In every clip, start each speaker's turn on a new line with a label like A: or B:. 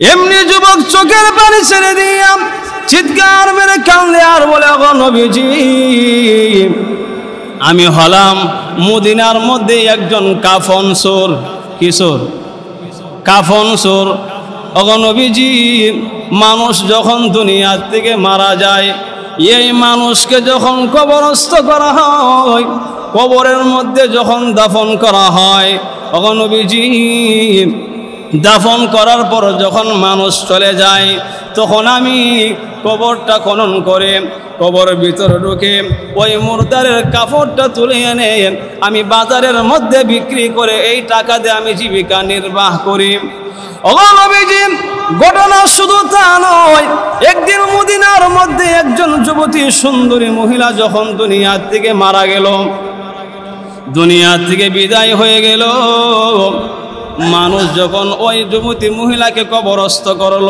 A: এমনি যুবক চোখের পানি ছেড়ে দিয়াম চিৎকার মেরে কান্দে আর বলে "ওগো নবীজি, আমি হলাম মদিনার মধ্যে একজন কাফন সোর কিশোর কাফন সোর অগনবীজি মানুষ যখন দুনিয়ার থেকে মারা যায়, এই মানুষকে যখন কবরস্থ করা হয়, কবরের মধ্যে যখন দাফন করা হয় অগনবীজি দাফন করার পর যখন মানুষ চলে যায়, তখন আমি কবরটা খনন করে কবর ভিতরে ঢুকে ওই মুর্দারের কাপড়টা তুলে এনে আমি বাজারের মধ্যে বিক্রি করে এই টাকা দিয়ে আমি জীবিকা নির্বাহ করি। ঘটনা শুধু তা নয়, একদিন মদিনার মধ্যে একজন যুবতী সুন্দরী মহিলা যখন দুনিয়ার থেকে মারা গেল, দুনিয়ার থেকে বিদায় হয়ে গেল মানুষ যখন ওই যুবতী মহিলাকে কবরস্থ করল,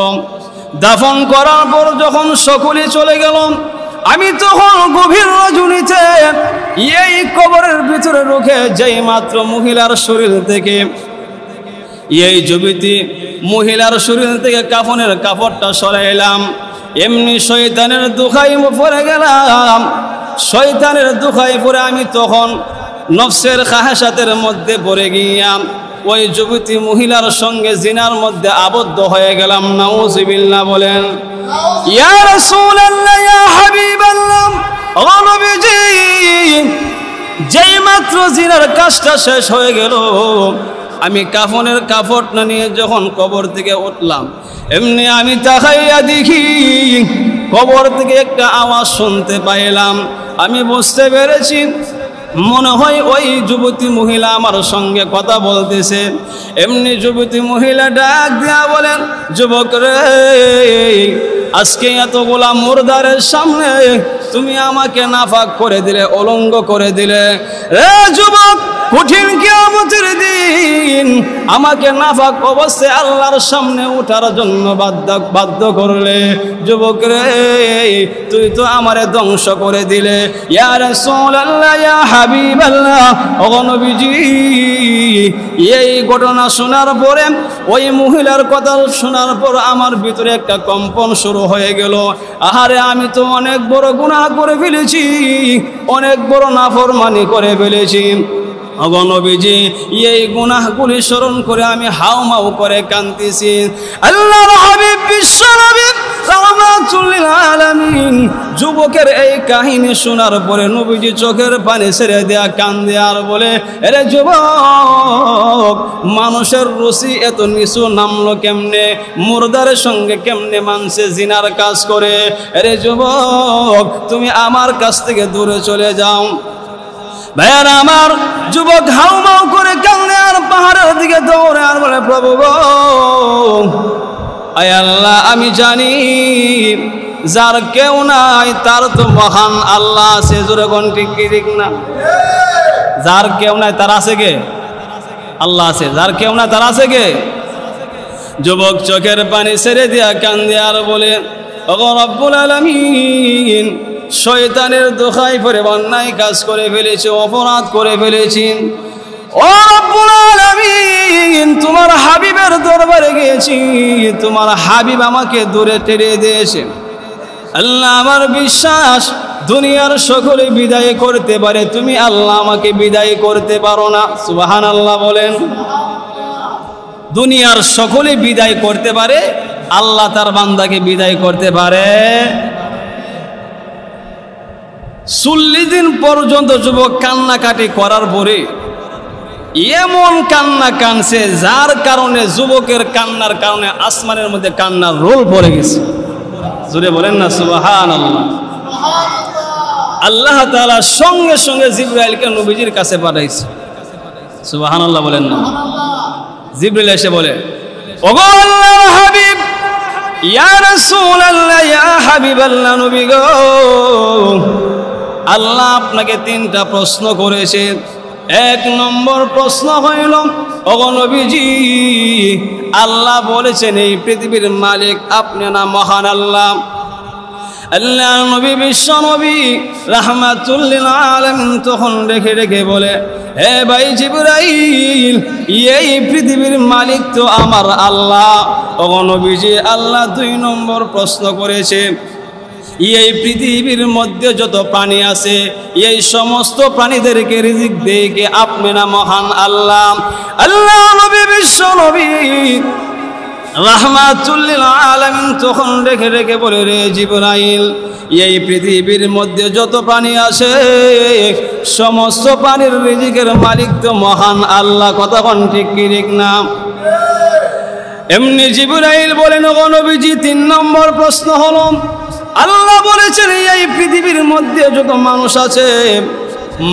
A: দাফন করার পর যখন সকলে চলে গেল, আমি তখন গভীর রজনীতে এই কবরের ভিতরে রুখে যেই মাত্র মহিলার শরীর থেকে, এই যুবতী মহিলার শরীর থেকে কাফনের কাপড়টা সরাইলাম এমনি শয়তানের দুখাই পরে গেলাম। শয়তানের দুখাই পরে আমি তখন নফসের খাহাসাতের মধ্যে পড়ে গিয়াম। ওই যুবতী মহিলার সঙ্গে জিনার মধ্যে আবদ্ধ হয়ে গেলাম। নাউজিবিল্লাহ বলেন, ইয়া রাসূলুল্লাহ, ইয়া হাবিবাল্লাহ, ও যেই মাত্র জিনার কাজটা শেষ হয়ে গেল, আমি কাফনের কাপড়টা নিয়ে যখন কবর থেকে উঠলাম, এমনি আমি তাকাইয়া দেখি, কবর থেকে একটা আওয়াজ শুনতে পাইলাম। আমি বুঝতে পেরেছি মনে হয় ওই যুবতী মহিলা আমার সঙ্গে কথা বলতেছে। এমনি যুবতী মহিলা ডাক দিয়া বলেন, যুবক রে, আজকে এতগুলা মোরদারের সামনে তুমি আমাকে নাফাক করে দিলে, অলঙ্গ করে দিলে। রে যুবক কঠিন কিয়ামতের দিন আমাকে নাফাক অবশ্যই আল্লাহর সামনে ওঠার জন্য বাধ্য বাধ্য করলে। যুবক রে, তুই তো আমারে ধ্বংস করে দিলে। ইয়া রাসূলুল্লাহ, ইয়া হাবিবাল্লাহ ও নবীজি, এই ঘটনা শোনার পরে, ওই মহিলার কথা শোনার পর আমার ভিতরে একটা কম্পন শুরু হয়ে গেল। আহারে, আমি তো অনেক বড় গুনাহ করে ফেলেছি, অনেক বড় নাফরমানি করে ফেলেছি। অগনবীজি এই গুনাহগুলি স্মরণ করে আমি হাউ মাউ করে কান্দিছি আল্লাহর হাবিব, বিশ্ব নবী যুবকের এই কাহিনী শোনার পরে নবীজি চোখের পানি ছেড়ে দেয়া কান্দে আর বলে, এরে যুবক, মানুষের রুচি এত নিচু নামলো কেমনে? মুর্দারের সঙ্গে কেমনে মানছে জিনার কাজ করে? এরে যুবক, তুমি আমার কাছ থেকে দূরে চলে যাও। ভাইয়ার আমার যুবক হাউ মাউ করে কান্দে আর পাহাড়ের দিকে দৌড়ে আর বলে, প্রভু আয় আল্লাহ, আমি জানি যার কেউ নাই, তার তো মহান আল্লাহ আছে। জোরে কোন ঠিক কি না? যার কেউ নাই, তার আছে কে? আল্লাহ আছে। যার কেউ নাই, তার আছে কে? যুবক চোখের পানি ছেড়ে দিয়া কান্দে আর বলে রব্বুল আলামিন শয়তানের দোহাই পরে অন্যায় কাজ করে ফেলেছে, অপরাধ করে ফেলেছি। তোমার হাবিবের দরবারে গিয়েছি, তোমার হাবিব আমাকে দূরে টেরে দিয়েছে। আল্লাহ আমার বিশ্বাস, দুনিয়ার সকলে বিদায় করতে পারে, তুমি আল্লাহ আমাকে বিদায় করতে পারো না। সুবাহান আল্লাহ বলেন। দুনিয়ার সকলে বিদায় করতে পারে, আল্লাহ তার বান্দাকে বিদায় করতে পারে। চল্লিশ দিন পর্যন্ত যুবক কান্নাকাটি করার পরে এমন কান্না কানছে, যার কারণে যুবকের কান্নার কারণে আসমানের মধ্যে কান্নার রোল পড়ে গেছে। জুড়ে বলেন না সুবাহান আল্লাহ তাআলা সঙ্গে সঙ্গে জিব্রাইলকে নবীজির কাছে পাঠাইছে। সুবাহান আল্লাহ বলেন না। জিব্রাইল এসে বলে হাবিব, ইয়া রাসূলুল্লাহ, ইয়া হাবিবাল্লাহ নবী গো আল্লাহ আপনাকে তিনটা প্রশ্ন করেছে। এক নম্বর প্রশ্ন হইল অগনবীজি আল্লাহ বলেছেন, এই পৃথিবীর মালিক আপনি না মহান আল্লাহ? আল্লাহ নবী, বিশ্ব নবী, রাহমাতুল্লিল আলামিন তখন রেখে রেখে বলে, হে ভাই জিবরাইল, এই পৃথিবীর মালিক তো আমার আল্লাহ। ও নবীজি, আল্লাহ দুই নম্বর প্রশ্ন করেছে এই পৃথিবীর মধ্যে যত প্রাণী আছে, এই সমস্ত প্রাণীদেরকে রিজিক কে আপনি না মহান আল্লাহ। আল্লাহ নবী, বিশ্ব নবী, রাহমাতুল্লিল আলামিন তখন রেখে রেখে বলে রে জিবরাইল, এই পৃথিবীর মধ্যে যত প্রাণী আছে, সমস্ত প্রাণীর রিজিকের মালিক তো মহান আল্লাহ, কতক্ষণ ঠিক কি ঠিক না? এমনি জিবরাইল বলেন নবীজি, তিন নম্বর প্রশ্ন হলো আল্লাহ বলেছেন, এই পৃথিবীর মধ্যে যত মানুষ আছে,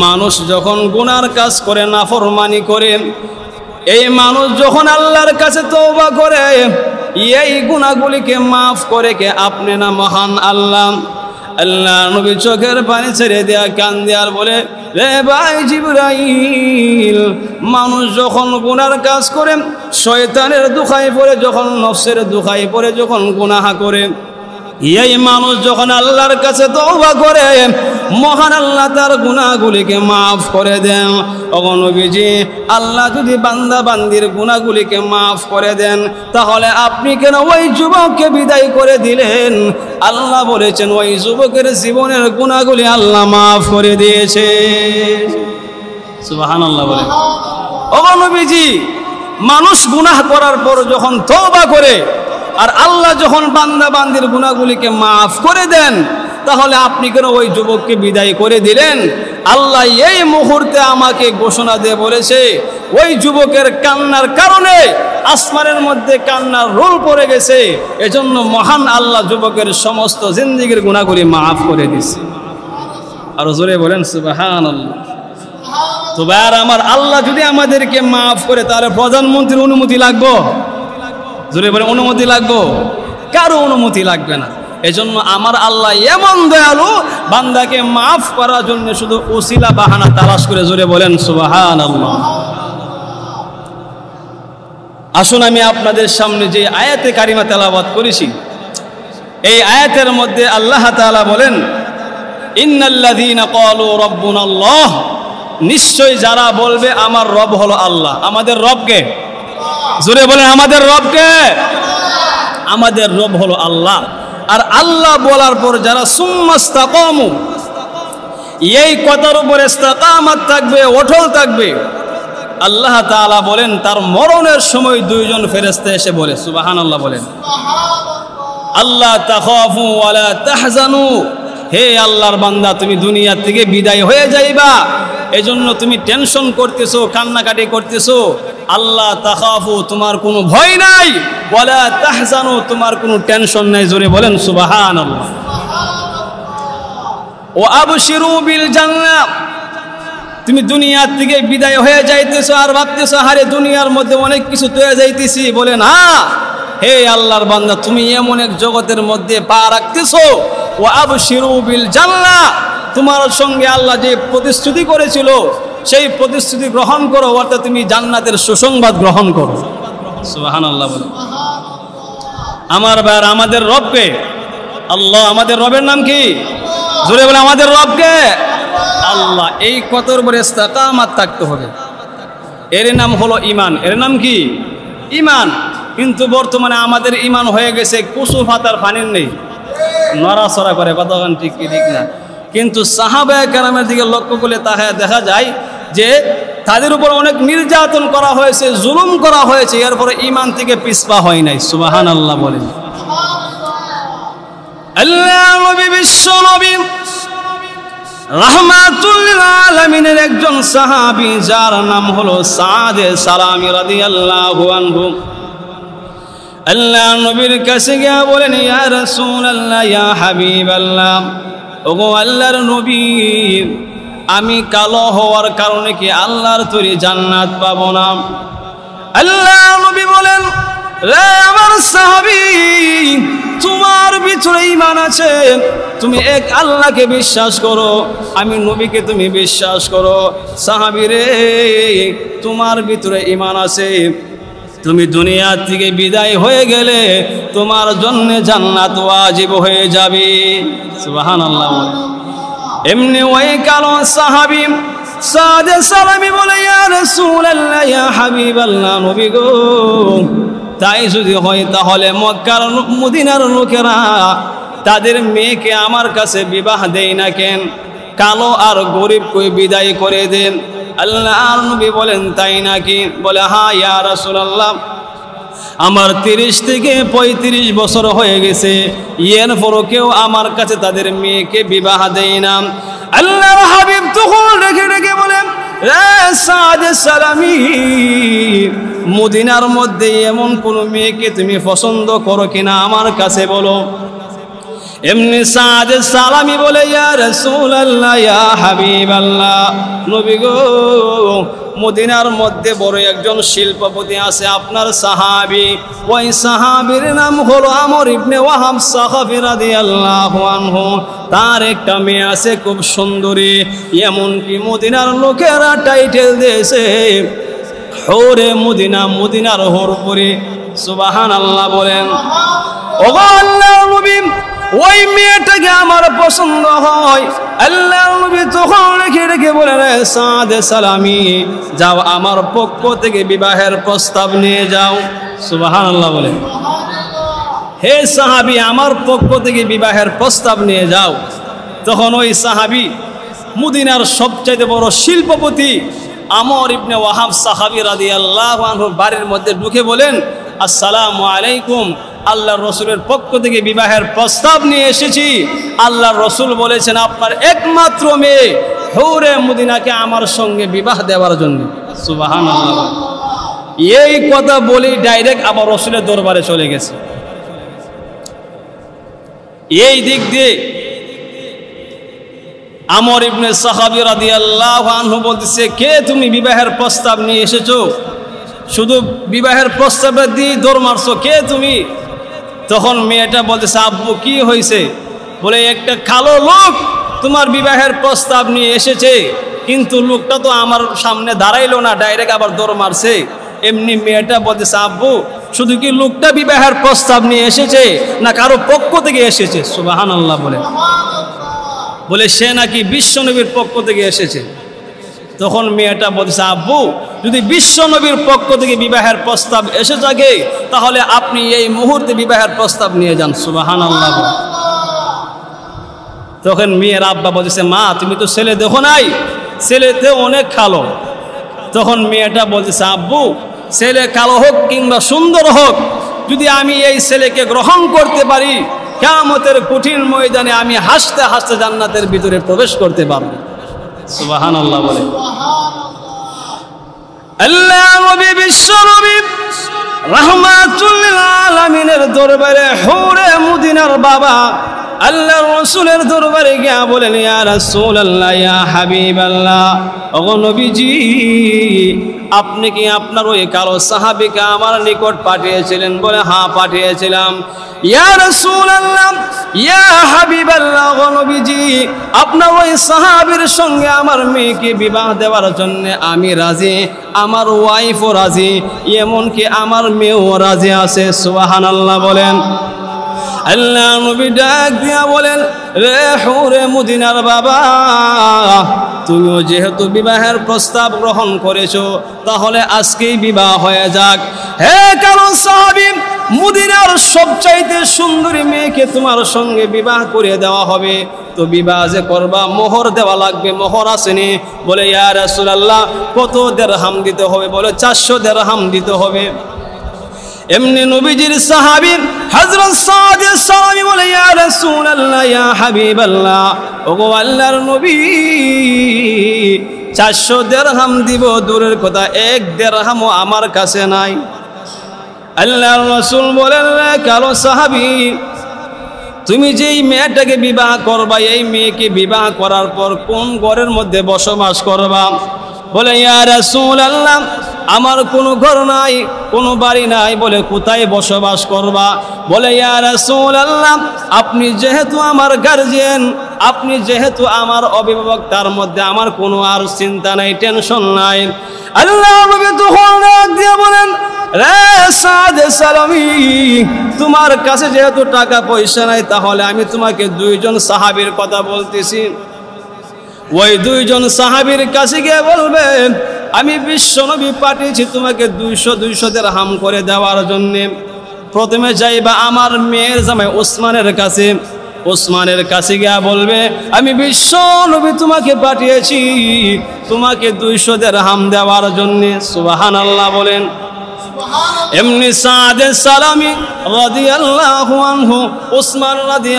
A: মানুষ যখন গুনার কাজ করে, নাফরমানি করে, এই মানুষ যখন আল্লাহর কাছে তৌবা করে, এই গুণাগুলিকে মাফ করে কে? আপনি না মহান আল্লাহ? আল্লাহ নবী চোখের পানি ছেড়ে দেয়া, কান দেয়ার বলে, রে ভাই জিবরাইল, মানুষ যখন গুনার কাজ করে, শয়তানের দুখাই পড়ে, যখন নফসের দুখাই পড়ে, যখন গুনাহা করে এই মানুষ যখন আল্লাহর কাছে তওবা করে, মহান আল্লাহ তার গুণাগুলিকে মাফ করে দেন। অগণবিজি আল্লাহ যদি বান্দা বান্দির গুণাগুলিকে মাফ করে দেন, তাহলে আপনি কেন ওই যুবককে বিদায় করে দিলেন? আল্লাহ বলেছেন, ওই যুবকের জীবনের গুণাগুলি আল্লাহ মাফ করে দিয়েছে। সুবাহান আল্লাহ বলে অগণবিজি মানুষ গুনাহ করার পর যখন তওবা করে আর আল্লাহ যখন বান্দা বান্দির গুণাগুলিকে মাফ করে দেন, তাহলে আপনি কেন ওই যুবককে বিদায় করে দিলেন? আল্লাহ এই মুহূর্তে আমাকে ঘোষণা দিয়ে বলেছে, ওই যুবকের কান্নার কারণে আসমানের মধ্যে কান্নার রোল পড়ে গেছে, এজন্য মহান আল্লাহ যুবকের সমস্ত জিন্দিগির গুণাগুলি মাফ করে দিছে আর জোরে বলেন সুবাহান তো আর আমার আল্লাহ যদি আমাদেরকে মাফ করে, তাহলে প্রধানমন্ত্রীর অনুমতি লাগবো? জোরে বলে অনুমতি লাগবো? কারও অনুমতি লাগবে না। এজন্য আমার আল্লাহ এমন দয়ালু, বান্দাকে মাফ করার জন্য শুধু ওসিলা বাহানা তালাশ করে জোরে বলেন সুবাহান আল্লাহ আসুন আমি আপনাদের সামনে যে আয়াতে কারিমা তেলাবাদ করেছি, এই আয়াতের মধ্যে আল্লাহ তাআলা বলেন নিশ্চয় যারা বলবে, আমার রব হলো আল্লাহ। আমাদের রবকে জোরে বলেন, আমাদের রবকে আমাদের রব হলো আল্লাহ। আর আল্লাহ বলার পর যারা সুম্মাস্তাকামু, এই কথার উপর ইস্তাকামাত থাকবে, অটল থাকবে। আল্লাহ তাআলা বলেন, তার মরণের সময় দুইজন ফেরেশতা এসে বলে, সুবহানাল্লাহ বলেন। আল্লাহ তাখাফু ওয়ালা তাহজানু। হে আল্লাহর বান্দা, তুমি দুনিয়া থেকে বিদায় হয়ে যাইবা। এজন্য তুমি টেনশন করতেছো, কান্নাকাটি করতেছো। আল্লাহ তাখাফু, তোমার কোনো ভয় নাই। ওয়ালা তাহজানু, তোমার কোনো টেনশন নাই। জোরে বলেন, সুবহানাল্লাহ। ও আবশিরু বিল জান্নাহ। তুমি দুনিয়ার থেকে বিদায় হয়ে যাইতেছো আর ভাবতেছো হারে দুনিয়ার মধ্যে অনেক কিছু তৈরি যাইতেছি। বলে না হে আল্লাহর বান্দা, তুমি এমন এক জগতের মধ্যে পা রাখতেছো। ও আব বিল জানলা তোমার সঙ্গে আল্লাহ যে প্রতিশ্রুতি করেছিল সেই প্রতিশ্রুতি গ্রহণ করো, অর্থাৎ তুমি জান্নাতের সুসংবাদ গ্রহণ করো। বলে। আমার বার আমাদের রবকে। আল্লাহ, আমাদের রবের নাম কি? জোরে বলে, আমাদের রবকে। আল্লাহ, এই কতর উপরে ইস্তাকামাত থাকতে হবে। এর নাম হলো ইমান এর নাম কি? ইমান কিন্তু বর্তমানে আমাদের ইমান হয়ে গেছে কুসু ফাতার ফানির নেই। নড়াচড়া করে কতক্ষণ ঠিক কি ঠিক না। কিন্তু সাহাবায় কারামের দিকে লক্ষ্য করলে তাহা দেখা যায় যে তাদের উপর অনেক নির্যাতন করা হয়েছে, জুলুম করা হয়েছে এরপরে ইমান থেকে পিসপা হয় নাই সুবাহান আল্লাহ বলেন আল্লাহ বিশ্ব একজন সাহাবি, যার নাম হলো আল্লাহ নবীর ইয়া হাবিবাল্লাহ আমি কালো হওয়ার কারণে কি আল্লাহর তৈরি জান্নাত পাব না? আল্লাহ নবী বলেন, রে আমার সাহাবী, তোমার ভিতরে ইমান আছে। তুমি এক আল্লাহকে বিশ্বাস করো, আমি নবীকে তুমি বিশ্বাস করো। সাহাবি রে, তোমার ভিতরে ইমান আছে। তুমি দুনিয়া থেকে বিদায় হয়ে গেলে তোমার জন্য জান্নাত ওয়াজিব হয়ে যাবে। সুবহানাল্লাহ বলে এমনি ওই কালো সাহাবি সাদে সালামি বলে, ইয়া রাসূলুল্লাহ, ইয়া হাবিবাল্লাহ, নবী গো। তাই যদি হয় তাহলে মক্কার মদিনার লোকেরা তাদের মেয়েকে আমার কাছে বিবাহ দেয় না কেন? কালো আর গরিব কই বিদায় করে দেন? আল্লাহ নবী বলেন, তাই নাকি? বলে হ্যাঁ ইয়া রাসূলুল্লাহ। আমার তিরিশ থেকে পঁয়ত্রিশ বছর হয়ে গেছে। ইয়ের পরও কেউ আমার কাছে তাদের মেয়েকে বিবাহ দেয় না। আল্লাহ হাবিব তখন রেখে রেখে বলেন মদিনার মধ্যে এমন কোন মেয়েকে তুমি পছন্দ করো কিনা আমার কাছে বলো। এমনি সাদ সালামি বলে, ইয়া রাসূলুল্লাহ, ইয়া হাবিবাল্লাহ। নবী গো, মদিনার মধ্যে বড় একজন শিল্পপতি আছে, আপনার সাহাবি। ওই সাহাবির নাম হলো আমর ইবনে ওয়াহাব সাহাবি রাদিয়াল্লাহু আনহু। তার একটা মেয়ে আছে, খুব সুন্দরী। এমনকি মদিনার লোকেরা টাইটেল দিয়েছে, হোরে মদিনা, মদিনার হোর পরে সুবাহান আল্লাহ বলেন। ও আল্লাহ নবী ওই মেয়েটাকে আমার পছন্দ হয়। আল্লাহ নবী তখন রেখে রেখে বলে, রে সাদে সালামি, যাও আমার পক্ষ থেকে বিবাহের প্রস্তাব নিয়ে যাও। সুবাহান আল্লাহ বলে। হে সাহাবি, আমার পক্ষ থেকে বিবাহের প্রস্তাব নিয়ে যাও। তখন ওই সাহাবি মুদিনার সবচাইতে বড় শিল্পপতি আমর ইবনে ওয়াহাব সাহাবি রাদি আল্লাহ বাড়ির মধ্যে ঢুকে বলেন, আসসালামু আলাইকুম আল্লাহ রসুলের পক্ষ থেকে বিবাহের প্রস্তাব নিয়ে এসেছি। আল্লাহ রসুল বলেছেন, আপনার একমাত্র মেয়ে হৌরে মুদিনাকে আমার সঙ্গে বিবাহ দেওয়ার জন্য। সুবাহান এই কথা বলি ডাইরেক্ট আবার রসুলের দরবারে চলে গেছে। এই দিক দিয়ে আমর ইবনে সাহাবি আনহু বলতেছে, কে তুমি বিবাহের প্রস্তাব নিয়ে এসেছ? শুধু বিবাহের প্রস্তাবে দিয়ে দৌড় মারছো, কে তুমি? তখন মেয়েটা বলতেছে, আব্বু, কি হয়েছে? বলে, একটা কালো লোক তোমার বিবাহের প্রস্তাব নিয়ে এসেছে, কিন্তু লোকটা তো আমার সামনে দাঁড়াইলো না, ডাইরেক্ট আবার দৌড় মারছে। এমনি মেয়েটা বলতেছে, আব্বু, শুধু কি লোকটা বিবাহের প্রস্তাব নিয়ে এসেছে, না কারও পক্ষ থেকে এসেছে? সুবাহান আল্লাহ বলে। বলে, সে নাকি বিশ্বনবীর পক্ষ থেকে এসেছে। তখন মেয়েটা বলছে, আব্বু, যদি বিশ্বনবীর পক্ষ থেকে বিবাহের প্রস্তাব এসে থাকে তাহলে আপনি এই মুহূর্তে বিবাহের প্রস্তাব নিয়ে যান। সুবাহান আল্লাহ তখন মেয়ের আব্বা বলছে, মা, তুমি তো ছেলে দেখো নাই ছেলেতে অনেক কালো। তখন মেয়েটা বলছে, আব্বু, ছেলে কালো হোক কিংবা সুন্দর হোক, যদি আমি এই ছেলেকে গ্রহণ করতে পারি কেমতের কঠিন ময়দানে আমি হাসতে হাসতে জান্নাতের ভিতরে প্রবেশ করতে পারব। আল্লাহ বলে। আল্লাহ আল্লাহ ইয়া ইয়া আপনি কি আপনার ওই কালো সাহাবিকে আমার নিকট পাঠিয়েছিলেন? বলে হ্যাঁ পাঠিয়েছিলাম। ইয়া রাসূলুল্লাহ, ইয়া হাবিবাল্লাহ ওগো নবীজি, আপনার ওই সাহাবীর সঙ্গে আমার মেয়েকে বিবাহ দেওয়ার জন্য আমি রাজি, আমার ওয়াইফও রাজি, এমনকি আমার মেয়েও রাজি আছে, সুবহানাল্লাহ বলেন। আল্লাহ নবী ডাক দিয়া বলেন, রে হুরে মুদিনার বাবা, তুমিও যেহেতু বিবাহের প্রস্তাব গ্রহণ করেছ, তাহলে আজকেই বিবাহ হয়ে যাক। হে কারণ সাহাবি মুদিনার সবচাইতে সুন্দরী মেয়েকে তোমার সঙ্গে বিবাহ করে দেওয়া হবে। তো বিবাহ যে করবা, মোহর দেওয়া লাগবে, মোহর আসেনি। বলে, ইয়া রাসূলুল্লাহ, কত দেড়হাম দিতে হবে? বলে, চারশো দেড়হাম দিতে হবে। এমনি নবীজির সাহাবী হযরত সাদের সাহাবী বলে, ইয়া রাসূলুল্লাহ, ইয়া হাবিবাল্লাহ, ওগো আল্লাহর নবী 400 দিরহাম দিব, দূরের কথা, এক দিরহামও আমার কাছে নাই। আল্লাহর রাসূল বলেন কালো সাহাবী, তুমি যেই মেয়েটাকে বিবাহ করবা, এই মেয়েকে বিবাহ করার পর কোন ঘরের মধ্যে বসবাস করবা? বলে, ইয়া রাসূলুল্লাহ, আমার কোনো ঘর নাই, কোনো বাড়ি নাই। বলে, কোথায় বসবাস করবা? বলে, ইয়া রাসূলুল্লাহ, আপনি যেহেতু আমার গার্জিয়ান আপনি যেহেতু আমার অভিভাবক, তার মধ্যে আমার কোনো আর চিন্তা নাই টেনশন নাই। আল্লাহ বলেন তোমার কাছে যেহেতু টাকা পয়সা নাই, তাহলে আমি তোমাকে দুইজন সাহাবীর কথা বলতেছি। ওই দুইজন সাহাবীর কাছে গিয়ে বলবে, আমি বিশ্বনবী পাঠিয়েছি তোমাকে দুইশো দুইশো দের হাম করে দেওয়ার জন্যে। প্রথমে যাইবা আমার মেয়ের জামাই ওসমানের কাছে। ওসমানের কাছে গিয়া বলবে, আমি বিশ্ব নবী তোমাকে পাঠিয়েছি তোমাকে দুইশো দের হাম দেওয়ার জন্যে। সুবাহান আল্লাহ বলেন। এমনি সাদে সালামি রাদি আল্লাহ আনহু, উসমান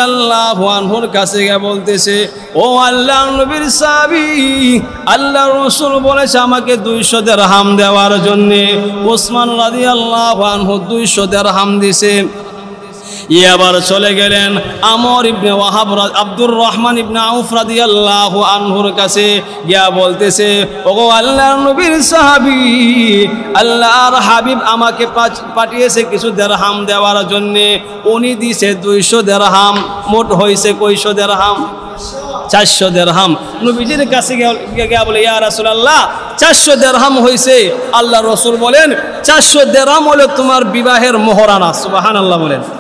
A: আল্লাহ আনহুর কাছে গিয়ে বলতেছে, ও আল্লাহ নবীর সাবি আল্লাহ রসুল বলেছে আমাকে 200 দিরহাম দেওয়ার জন্যে। উসমান আল্লাহ আনহু 200 দিরহাম দিছে। ই আবার চলে গেলেন আমর ইবনে ওয়াহাব আব্দুর রহমান ইবনে আউফ রাদিয়াল্লাহু আনহুর কাছে গিয়া বলতেছে, ওগো আল্লাহর নবীর সাহাবী, আল্লাহর হাবিব আমাকে পাঠিয়েছে কিছু দেরহাম দেওয়ার জন্য। উনি দিছে দুইশো দেরহাম মোট হয়েছে কইশো দেরহাম চারশো দেরহাম নবীজির কাছে গিয়া- বলে, ইয়া রাসূলুল্লাহ, চারশো দেরহাম হয়েছে আল্লাহ রসুল বলেন, চারশো দেরহাম হলো তোমার বিবাহের মোহরানা। সুবহানাল্লাহ বলেন।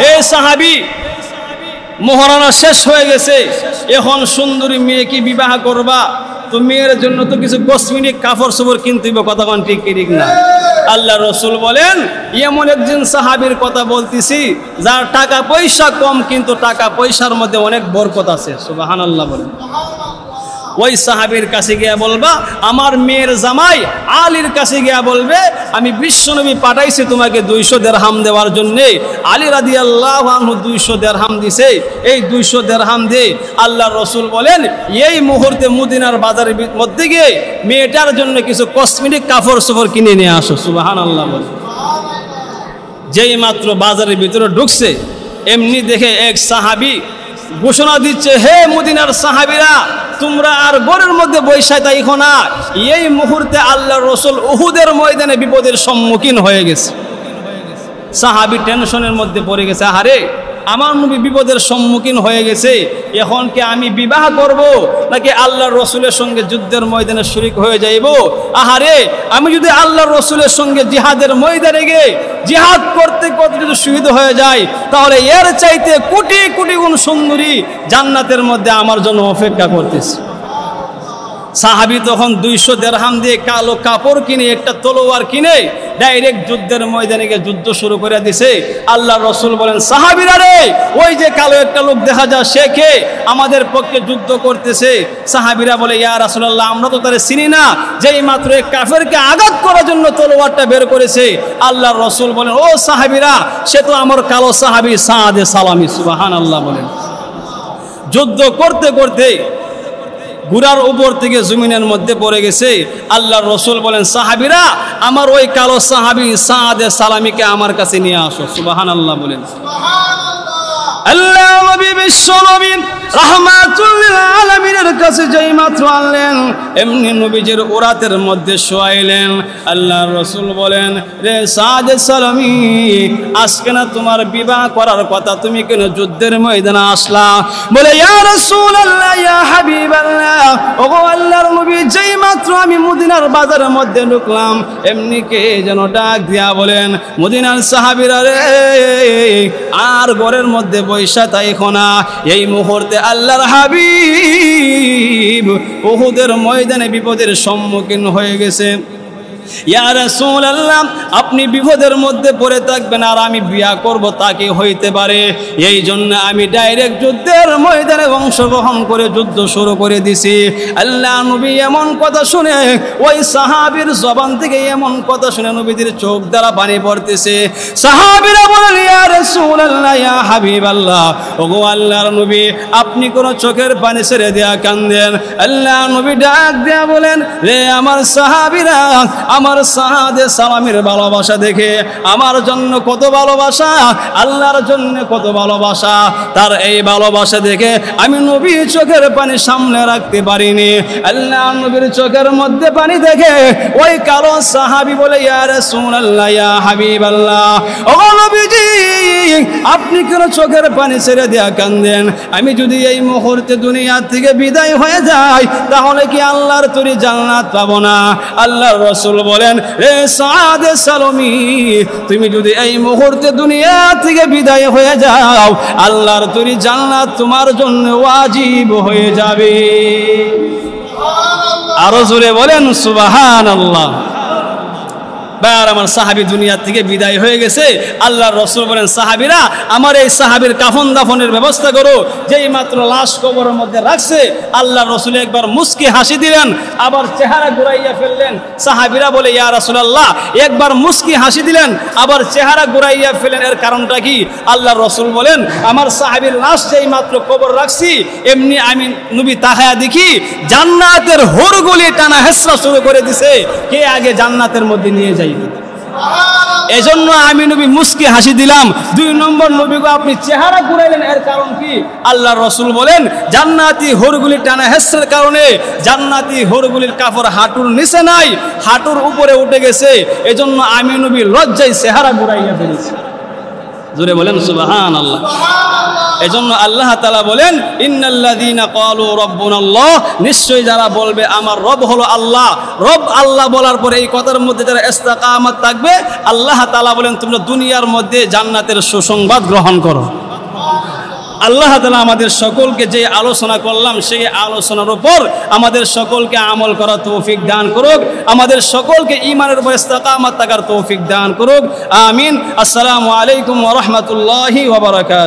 A: হে সাহাবি মহারানা শেষ হয়ে গেছে। এখন সুন্দরী মেয়েকে বিবাহ করবা? তো মেয়ের জন্য তো কিছু কসমিনিক কাপড় চোপড় কিনতে হবে কথা কোন ঠিক ঠিক না? আল্লাহ রসুল বলেন এমন একজন সাহাবির কথা বলতেছি যার টাকা পয়সা কম কিন্তু টাকা পয়সার মধ্যে অনেক বরকত আছে সুবাহান আল্লাহ বলেন ওই সাহাবীর কাছে গিয়া বলবা, আমার মেয়ের জামাই আলীর কাছে গিয়া বলবে, আমি বিশ্বনবী পাঠাইছি তোমাকে দুইশো দেড়হাম দেওয়ার জন্যে। আলী রাদি আল্লাহ দুইশো দেড়হাম দিছে। এই দুইশো দেড়হাম দিয়ে আল্লাহ রসুল বলেন, এই মুহূর্তে মুদিনার বাজারের মধ্যে গিয়ে মেয়েটার জন্য কিছু কসমেটিক কাপড় চোপড় কিনে নিয়ে আসো। সুবাহান আল্লাহ বলে। যেই মাত্র বাজারের ভিতরে ঢুকছে, এমনি দেখে এক সাহাবি ঘোষণা দিচ্ছে, হে মদিনার সাহাবিরা, তোমরা আর গরের মধ্যে বৈশায় তাই না। এই মুহূর্তে আল্লাহ রসুল উহুদের ময়দানে বিপদের সম্মুখীন হয়ে গেছে। সাহাবি টেনশনের মধ্যে পড়ে গেছে, আহারে আমার নবী বিপদের সম্মুখীন হয়ে গেছে। এখন কি আমি বিবাহ করব? নাকি আল্লাহর রসুলের সঙ্গে যুদ্ধের ময়দানে শরিক হয়ে যাইব? আহারে, আমি যদি আল্লাহর রসুলের সঙ্গে জিহাদের ময়দানে গিয়ে জিহাদ করতে করতে যদি শহীদ হয়ে যায়, তাহলে এর চাইতে কোটি কোটি গুণ সুন্দরী জান্নাতের মধ্যে আমার জন্য অপেক্ষা করতেছে। সাহাবি তখন দুইশো দেড়হাম দিয়ে কালো কাপড় কিনে, একটা তলোয়ার কিনে ডাইরেক্ট যুদ্ধের ময়দানে গিয়ে যুদ্ধ শুরু করে দিছে। আল্লাহ রসুল বলেন, সাহাবিরা রে, ওই যে কালো একটা লোক দেখা যায়, সে কে? আমাদের পক্ষে যুদ্ধ করতেছে। সাহাবিরা বলে, ইয়া রাসুলাল্লাহ, আমরা তো তারে চিনি না। যেই মাত্র কাফেরকে আঘাত করার জন্য তলোয়ারটা বের করেছে। আল্লাহ রসুল বলেন, ও সাহাবিরা, সে তো আমার কালো সাহাবি সাহাদে সালামি সুবাহান আল্লাহ বলেন। যুদ্ধ করতে করতে গুড়ার উপর থেকে জমিনের মধ্যে পড়ে গেছে। আল্লাহ রসুল বলেন সাহাবিরা আমার ওই কালো সাহাবি সাহাদে সালামিকে আমার কাছে নিয়ে আসো। সুবাহান আল্লাহ বলেন আল্লাহ নবী বিশ্ব নবী রাহমাতুল্লিল আলামিনের কাছে যেই মাত্র আনলেন, এমনি নবীজির ওরাতের মধ্যে শোয়াইলেন। আল্লাহর রসুল বলেন, রে সাদে সালামি, আজকে না তোমার বিবাহ করার কথা তুমি কেন যুদ্ধের ময়দানে আসলা? বলে, ইয়া রাসূলুল্লাহ, ইয়া হাবিবাল্লাহ, ওগো আল্লাহর নবী, যেই মাত্র আমি মদিনার বাজারের মধ্যে ঢুকলাম, এমনি কে যেন ডাক দিয়া বলেন, মদিনার সাহাবীরা রে, আর ঘরের মধ্যে বৈশা তাই খোনা এই মুহূর্তে আল্লাহর হাবিব ওহুদের ময়দানে বিপদের সম্মুখীন হয়ে গেছে। আপনি বিপদের মধ্যে পড়ে থাকবেন আর আমি বিয়া করব তাকে হইতে পারে। এই জন্য আমি ডাইরেক্ট যুদ্ধের ময়দানে অংশগ্রহণ করে যুদ্ধ শুরু করে দিছি। আল্লাহ নবী এমন কথা শুনে ওই সাহাবীর জবান থেকে এমন কথা শুনে নবীদের চোখ দ্বারা পানি পড়তেছে। সাহাবীরা বলেন ইয়া রাসূলুল্লাহ, ইয়া হাবিবাল্লাহ, ওগো আল্লাহর নবী, আপনি কোন চোখের পানি ছেড়ে দেয়া কান্দেন। আল্লাহ নবী ডাক দেয়া বলেন, রে আমার সাহাবীরা আমার সাহাদে সালামের ভালোবাসা দেখে, আমার জন্য কত ভালোবাসা, আল্লাহর জন্য কত ভালোবাসা, তার এই ভালোবাসা দেখে আমি নবী চোখের পানি সামনে রাখতে পারিনি। আল্লাহ নবীর চোখের মধ্যে পানি দেখে ওই কালো সাহাবি বলে, ইয়া রাসূলুল্লাহ, ইয়া হাবিবাল্লাহ, ও নবীজি, আপনি কেন চোখের পানি ছেড়ে দেয়া কান্দেন? আমি যদি এই মুহূর্তে দুনিয়া থেকে বিদায় হয়ে যাই, তাহলে কি আল্লাহর তৈরি জান্নাত পাবো না? আল্লাহর রসুল বলেন রে সাদে সালমি, তুমি যদি এই মুহূর্তে দুনিয়া থেকে বিদায় হয়ে যাও, আল্লাহর তৈরি জান্নাত তোমার জন্য ওয়াজিব হয়ে যাবে। আরও জোরে বলেন সুবাহান আল্লাহ বার আমার সাহাবি দুনিয়া থেকে বিদায় হয়ে গেছে। আল্লাহর রসুল বলেন, সাহাবিরা, আমার এই সাহাবির কাফন দাফনের ব্যবস্থা করো। যেই মাত্র লাশ কবরের মধ্যে রাখছে, আল্লাহর রসুল একবার মুস্কি হাসি দিলেন, আবার চেহারা ঘুরাইয়া ফেললেন। সাহাবিরা বলে, ইয়া রসুল আল্লাহ একবার মুস্কি হাসি দিলেন, আবার চেহারা ঘুরাইয়া ফেলেন এর কারণটা কি? আল্লাহর রসুল বলেন, আমার সাহাবির লাশ যেই মাত্র কবর রাখছি, এমনি আমি নবী তাহায়া দেখি, জান্নাতের হোরগুলি টানা হেসরা শুরু করে দিছে। কে আগে জান্নাতের মধ্যে নিয়ে যাইবে? এজন্য আমি নবী মুস্কি হাসি দিলাম। দুই নম্বর নবীকে আপনি চেহারা ঘুরাইলেন, এর কারণ কি? আল্লাহ রসুল বলেন, জান্নাতি হোরগুলি টানা হেসের কারণে, জান্নাতি হোরগুলির কাপড় হাঁটুর নিচে নাই, হাঁটুর উপরে উঠে গেছে। এজন্য আমি নবী লজ্জায় চেহারা ঘুরাইয়া ফেলেছি। জোরে বলেন সুবাহান আল্লাহ এজন্য আল্লাহ তালা বলেন রাব্বুনাল্লাহ নিশ্চয়ই যারা বলবে, আমার রব হলো আল্লাহ রব আল্লাহ বলার পরে এই কথার মধ্যে যারা ইস্তেকামত থাকবে, আল্লাহ তালা বলেন, তোমরা দুনিয়ার মধ্যে জান্নাতের সুসংবাদ গ্রহণ করো আল্লাহ তালা আমাদের সকলকে যে আলোচনা করলাম, সেই আলোচনার উপর আমাদের সকলকে আমল করার তৌফিক দান করুক। আমাদের সকলকে ইমানের উপর ইস্তেকামত থাকার তৌফিক দান করুক। আমিন। আসসালামু আলাইকুম ওয়া রাহমাতুল্লাহি ওয়া বারাকাতুহু।